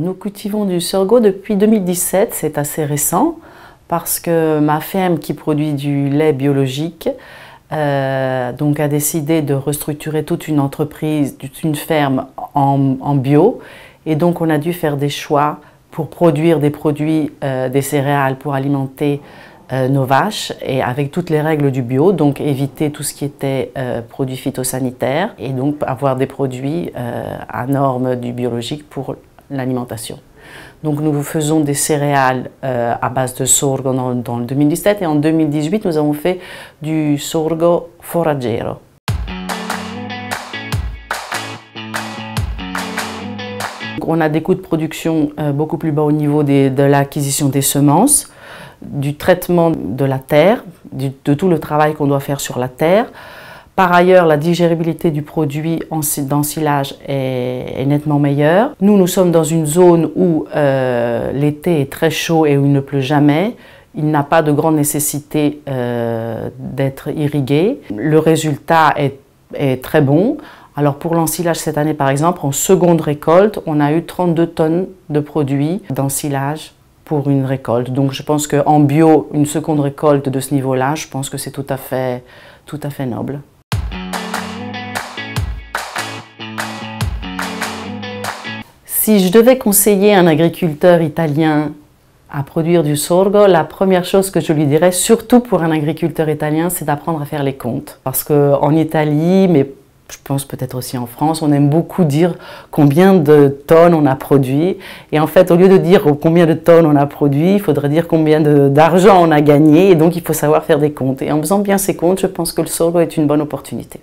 Nous cultivons du sorgho depuis 2017, c'est assez récent, parce que ma ferme qui produit du lait biologique euh, donc a décidé de restructurer toute une entreprise, toute une ferme en, bio. Et donc on a dû faire des choix pour produire des produits, euh, des céréales pour alimenter euh, nos vaches et avec toutes les règles du bio, donc éviter tout ce qui était produits phytosanitaires et donc avoir des produits à normes du biologique pour l'alimentation. Donc nous faisons des céréales euh, à base de sorgho dans, le 2017 et en 2018 nous avons fait du sorgho foragero. On a des coûts de production euh, beaucoup plus bas au niveau de l'acquisition des semences, du traitement de la terre, de tout le travail qu'on doit faire sur la terre, par ailleurs, la digéribilité du produit d'ensilage est, nettement meilleure. Nous, nous sommes dans une zone où euh, l'été est très chaud et où il ne pleut jamais. Il n'a pas de grande nécessité euh, d'être irrigué. Le résultat est, très bon. Alors pour l'ensilage cette année par exemple, en seconde récolte, on a eu 32 tonnes de produits d'ensilage pour une récolte. Donc je pense qu'en bio, une seconde récolte de ce niveau-là, je pense que c'est tout à fait noble. Si je devais conseiller un agriculteur italien à produire du sorgho, la première chose que je lui dirais, surtout pour un agriculteur italien, c'est d'apprendre à faire les comptes. Parce qu'en Italie, mais je pense peut-être aussi en France, on aime beaucoup dire combien de tonnes on a produit. Et en fait, au lieu de dire combien de tonnes on a produit, il faudrait dire combien d'argent on a gagné. Et donc, il faut savoir faire des comptes. Et en faisant bien ces comptes, je pense que le sorgho est une bonne opportunité.